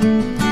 Música